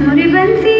Nuribansi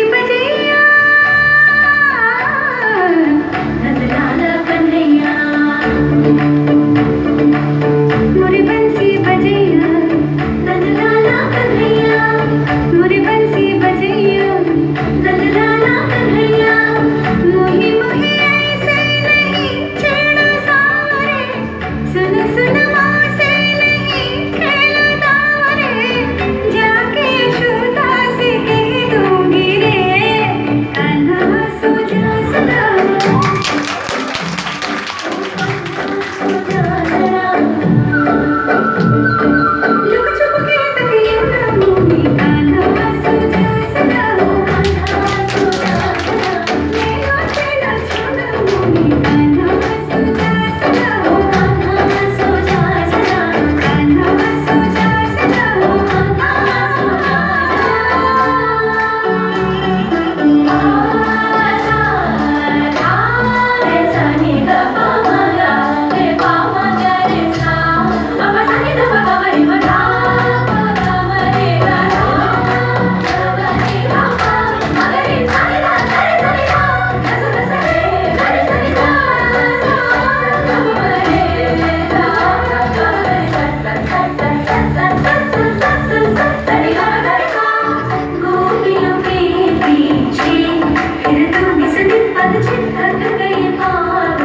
चित्तन चित्तन गई मार